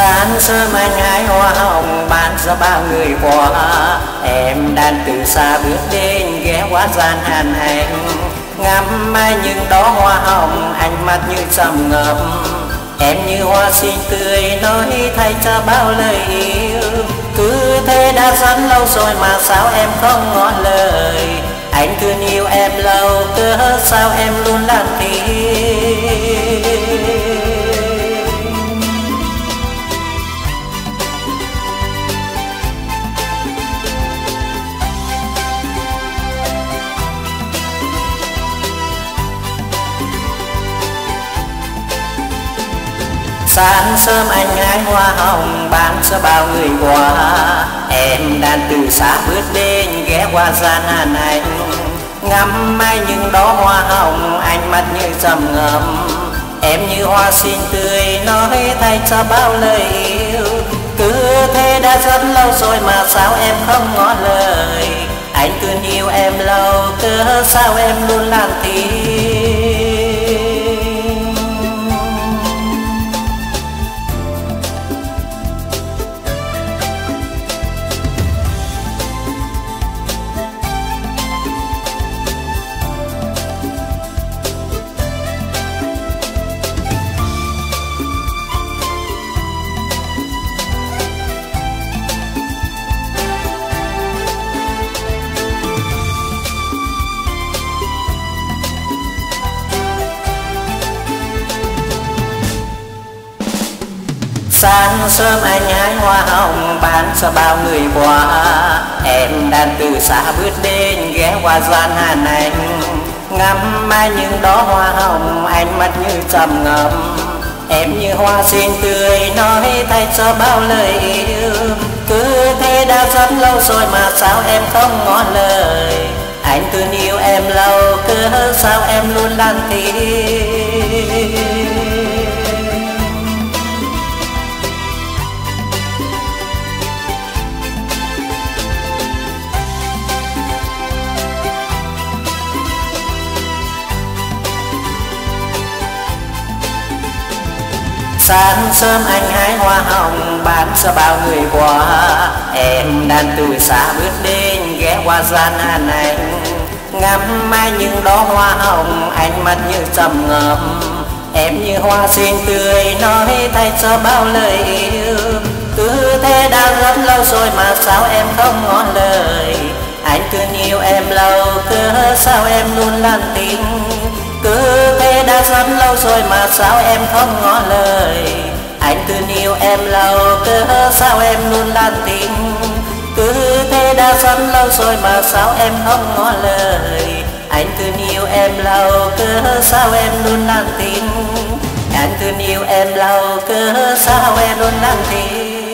sáng sớm anh hái hoa hồng, bán cho bao người qua em đang từ xa bước đến ghé qua gian hàn hành ngắm mai những đó hoa hồng, ánh mắt như trầm ngập. Em như hoa xinh tươi, nói thay cho bao lời yêu. Cứ thế đã rất lâu rồi mà sao em không ngỏ lời? Anh thương yêu em lâu, cớ sao em luôn lặng thinh? Sáng sớm anh hái hoa hồng bán cho bao người qua em đang từ xa bước đến ghé qua gian hàng anh ngắm mai những đó hoa hồng, ánh mắt như trầm ngầm. Em như hoa xinh tươi, nói thay cho bao lời yêu. Cứ thế đã rất lâu rồi mà sao em không ngỏ lời? Anh thương yêu em lâu, cớ sao em luôn lặng thinh sáng sớm anh hái hoa hồng bán cho bao người qua em đang từ xa bước đến ghé qua gian hàng anh, ngắm mai những đó hoa hồng, ánh mắt như trầm ngầm em như hoa xinh tươi, nói thay cho bao lời yêu. Cứ thế đã rất lâu rồi mà sao em không ngỏ lời? Anh thương yêu em lâu, cứ sao em luôn lăn thinh sáng sớm anh hái hoa hồng, bán cho bao người qua em đang từ xa bước đến, ghé qua gian hàng anh ngắm mai những đó hoa hồng, ánh mắt như trầm ngầm em như hoa xinh tươi, nói thay cho bao lời yêu. Cứ thế đã rất lâu rồi mà sao em không ngỏ lời? Anh thương yêu em lâu cứ sao em luôn lặng tình cứ thế đã rất lâu rồi mà sao em không ngỏ lời? Anh thương yêu em lâu, cớ sao em luôn lan tình? Cứ thế đã rất lâu rồi mà sao em không ngỏ lời? Anh thương yêu em lâu, cớ sao em luôn lan tình? Anh thương yêu em lâu, cớ sao em luôn lan tình?